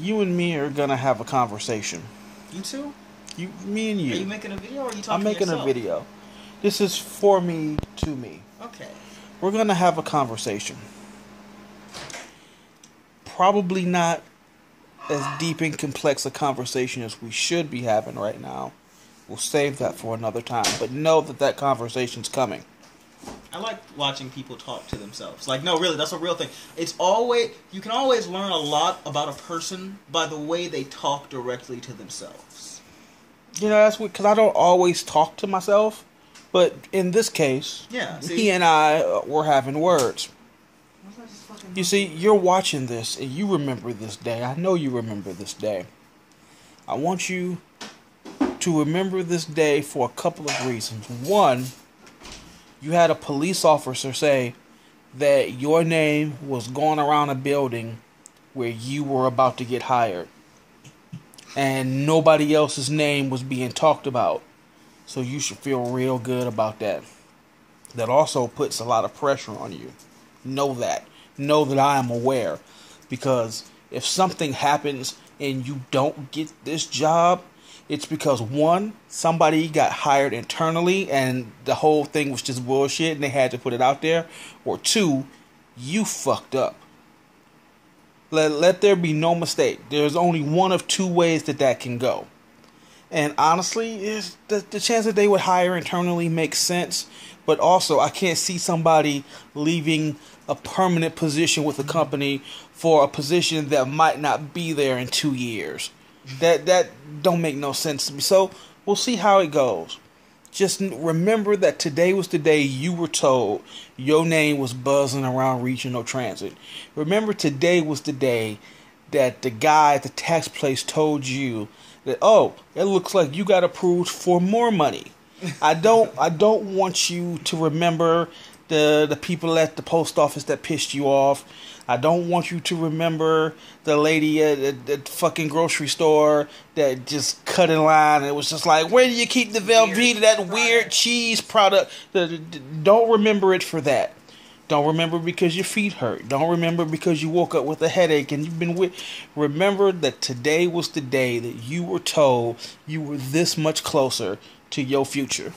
you and me are gonna have a conversation. You too? You, me and you. Are you making a video or are you talking I'm making a video. This is for me to me. Okay. We're gonna have a conversation. Probably not as deep and complex a conversation as we should be having right now. We'll save that for another time. But know that that conversation's coming. I like watching people talk to themselves. Like, no, really, that's a real thing. It's always you can always learn a lot about a person by the way they talk directly to themselves. You know, that's because I don't always talk to myself. But in this case, Yeah, see? he and I uh, were having words. You see, you're watching this and you remember this day. I know you remember this day. I want you to remember this day for a couple of reasons. One, you had a police officer say that your name was going around a building where you were about to get hired. And nobody else's name was being talked about. So you should feel real good about that. That also puts a lot of pressure on you. Know that. Know that I am aware. Because if something happens and you don't get this job, it's because one, somebody got hired internally and the whole thing was just bullshit and they had to put it out there. Or two, you fucked up. Let, let there be no mistake. There's only one of two ways that that can go. And honestly, the, the chance that they would hire internally makes sense. But also, I can't see somebody leaving a permanent position with a company for a position that might not be there in two years. That that don't make no sense to me. So we'll see how it goes. Just remember that today was the day you were told your name was buzzing around regional transit. Remember today was the day that the guy at the tax place told you that oh, it looks like you got approved for more money. I don't I don't want you to remember the the people at the post office that pissed you off. I don't want you to remember the lady at the, the fucking grocery store that just cut in line and it was just like, where do you keep the Velveeta, that weird cheese product? The- the- Don't remember it for that. Don't remember because your feet hurt. Don't remember because you woke up with a headache and you've been with. Remember that today was the day that you were told you were this much closer to your future.